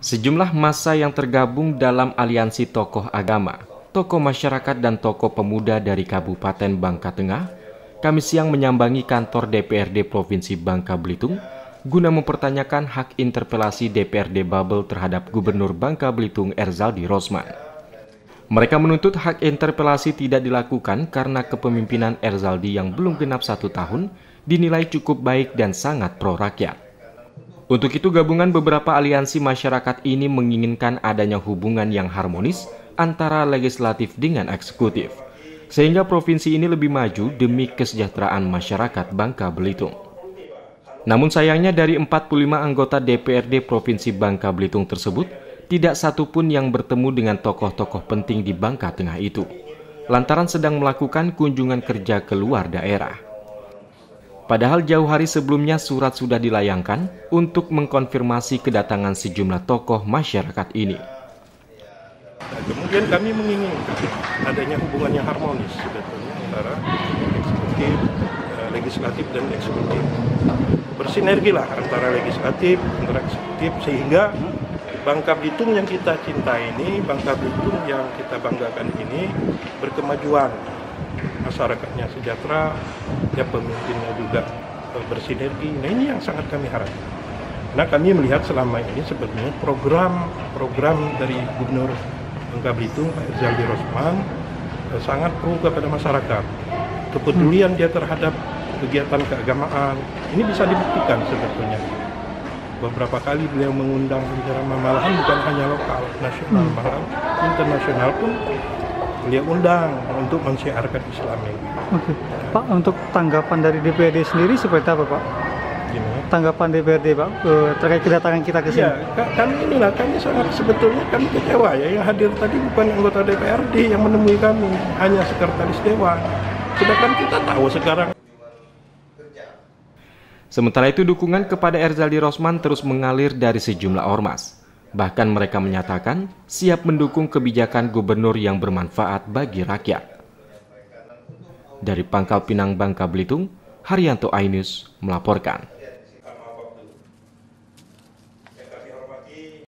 Sejumlah masa yang tergabung dalam aliansi tokoh agama, tokoh masyarakat dan tokoh pemuda dari Kabupaten Bangka Tengah, kami siang menyambangi kantor DPRD Provinsi Bangka Belitung guna mempertanyakan hak interpelasi DPRD Babel terhadap Gubernur Bangka Belitung Erzaldi Rosman. Mereka menuntut hak interpelasi tidak dilakukan karena kepemimpinan Erzaldi yang belum genap satu tahun dinilai cukup baik dan sangat pro rakyat. Untuk itu gabungan beberapa aliansi masyarakat ini menginginkan adanya hubungan yang harmonis antara legislatif dengan eksekutif, sehingga provinsi ini lebih maju demi kesejahteraan masyarakat Bangka Belitung. Namun sayangnya dari 45 anggota DPRD Provinsi Bangka Belitung tersebut, tidak satu pun yang bertemu dengan tokoh-tokoh penting di Bangka Tengah itu, lantaran sedang melakukan kunjungan kerja ke luar daerah. Padahal jauh hari sebelumnya surat sudah dilayangkan untuk mengkonfirmasi kedatangan sejumlah tokoh masyarakat ini. Kemudian kami menginginkan adanya hubungan yang harmonis sebetulnya antara eksekutif, eh, legislatif dan eksekutif. Bersinergi lah antara legislatif, antara eksekutif sehingga Bangka Belitung yang kita cinta ini, Bangka Belitung yang kita banggakan ini berkemajuan masyarakatnya sejahtera, ya pemimpinnya juga eh, bersinergi. Nah ini yang sangat kami harapkan. Nah kami melihat selama ini sebenarnya program-program dari Gubernur Bangka Belitung Pak Irzaldi Rosman eh, sangat pro kepada masyarakat. Kepedulian dia terhadap kegiatan keagamaan ini bisa dibuktikan sebetulnya. Beberapa kali beliau mengundang penceramah malahan bukan hanya lokal, nasional, hmm. malah internasional pun beliau undang untuk mensiarkan Islam ini. Oke. Pak, untuk tanggapan dari DPRD sendiri seperti apa, Pak? Gimana? Tanggapan DPRD, Pak, terkait kedatangan kita ke sini. Ya, kami inilah, kami sangat sebetulnya kami kecewa ya, yang hadir tadi bukan anggota DPRD yang menemui kami, hanya sekretaris dewan. Sedangkan kita tahu sekarang Sementara itu dukungan kepada Erzaldi Rosman terus mengalir dari sejumlah ormas. Bahkan mereka menyatakan siap mendukung kebijakan gubernur yang bermanfaat bagi rakyat. Dari Pangkal Pinang, Bangka Belitung, Haryanto Ainus melaporkan.